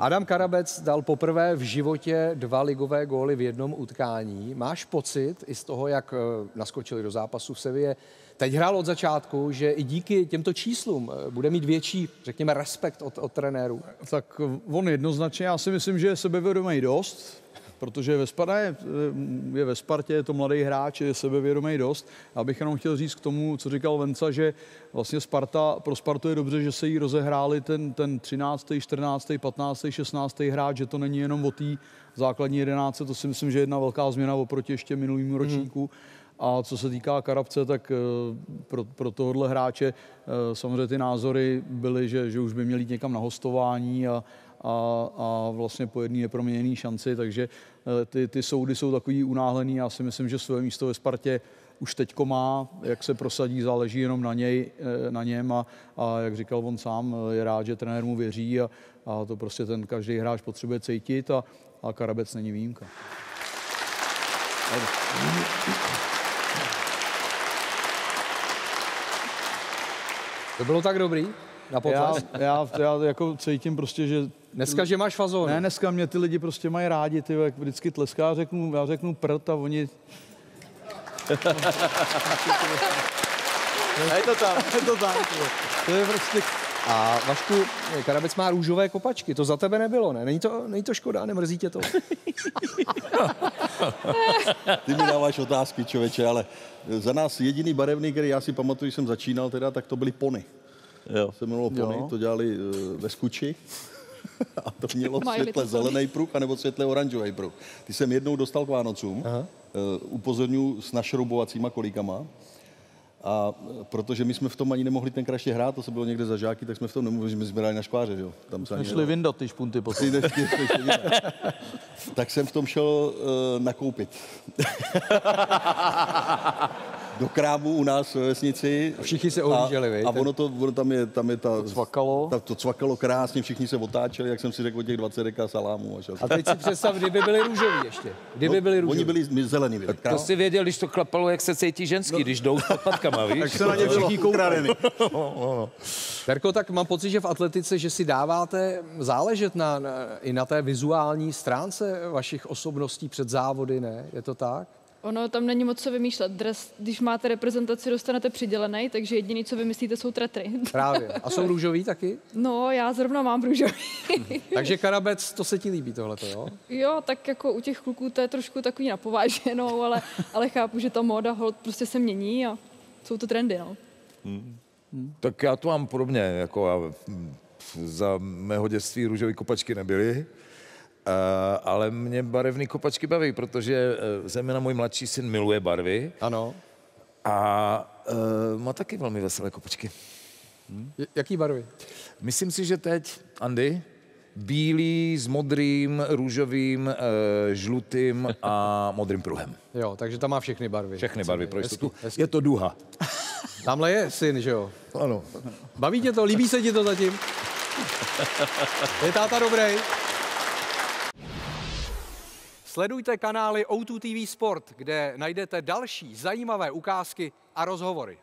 Adam Karabec dal poprvé v životě dva ligové góly v jednom utkání. Máš pocit i z toho, jak eh, naskočili do zápasu v Sevě, teď hrál od začátku, že i díky těmto číslům eh, bude mít větší, řekněme, respekt od, od trenérů? Tak on jednoznačně, já si myslím, že je sebevědomý dost, protože ve Sparta je, je ve Spartě, je to mladý hráč, je sebevědomý dost. Já bych jenom chtěl říct k tomu, co říkal Venca, že vlastně Sparta, pro Spartu je dobře, že se jí rozehráli ten, ten 13., 14., 15., 16. hráč, že to není jenom o té základní 11, to si myslím, že je jedna velká změna oproti ještě minulýmu ročníku. Hmm. A co se týká Karabce, tak eh, pro, pro tohohle hráče eh, samozřejmě ty názory byly, že, že už by měli jít někam na hostování a, a, a vlastně po jedné neproměněné šanci, takže eh, ty, ty soudy jsou takový unáhlený. Já si myslím, že své místo ve Spartě už teďko má, jak se prosadí, záleží jenom na, něj, na něm a, a jak říkal on sám, je rád, že trenér mu věří a, a to prostě ten každý hráč potřebuje cítit a, a Karabec není výjimka. To bylo tak dobrý na já, já, já jako cítím prostě, že... Dneska, že máš fazon. Ne, dneska mě ty lidi prostě mají rádi, ty jak vždycky tleská, já řeknu, já řeknu prd a oni... a je to tam. je to tam. To je prostě... A Vašku, Karabec má růžové kopačky, to za tebe nebylo, ne? Není to, není to škoda, nemrzí tě to? Ty mi dáváš otázky, člověče, ale za nás jediný barevný, který já si pamatuju, když jsem začínal, teda, tak to byly pony. Jo. Se jmenovalo pony, jo. to dělali uh, ve Skuči. a to mělo Mají světle zelený pruh, anebo světle oranžový pruh. Ty jsem jednou dostal k Vánocům, uh, upozorňuji s našroubovacíma kolíkama, a protože my jsme v tom ani nemohli ten ještě hrát, to se bylo někde za žáky, tak jsme v tom nemohli, že jsme sbírali na škváře, že jo. Tam jsme šli vyndat ty špunty potom. tak jsem v tom šel uh, nakoupit. do krámu u nás ve vesnici. A všichni se ohlíželi, A, a ono, to, ono tam je, tam je ta, to cvakalo. Ta, to cvakalo krásně, všichni se otáčeli, jak jsem si řekl, těch 20 deka salámů. A, a teď si představ, kdyby byli růžoví ještě. Kdyby no, byli růžoví. Oni byli zelený. Byli. To jsi věděl, když to klapalo, jak se cítí ženský, no. když jdou s podpatkama, víš? tak se na ně všichni koukali. Terko, tak mám pocit, že v atletice, že si dáváte záležet na, na, i na té vizuální stránce vašich osobností před závody, ne? Je to tak? Ono tam není moc co vymýšlet. Dres, když máte reprezentaci, dostanete přidělený, takže jediný, co vymyslíte, jsou tretry. Právě. A jsou růžový taky? No, já zrovna mám růžový. takže Karabec, to se ti líbí tohleto, jo? Jo, tak jako u těch kluků to je trošku takový napováženou, ale, ale chápu, že ta móda hold prostě se mění a jsou to trendy, no. Hmm. Hmm. Tak já to mám podobně, jako já, za mého dětství růžové kopačky nebyly. Uh, ale mě barevné kopačky baví, protože uh, zejména můj mladší syn miluje barvy. Ano. A uh, má taky velmi veselé kopačky. Hmm. Jaký barvy? Myslím si, že teď, Andy, bílý s modrým, růžovým, uh, žlutým a modrým pruhem. Jo, takže tam má všechny barvy. Všechny barvy pro jistotu. Je to duha. Tamhle je syn, že jo? Ano. Baví tě to? Líbí se ti to zatím? Je táta dobrý? Sledujte kanály O2 TV Sport, kde najdete další zajímavé ukázky a rozhovory.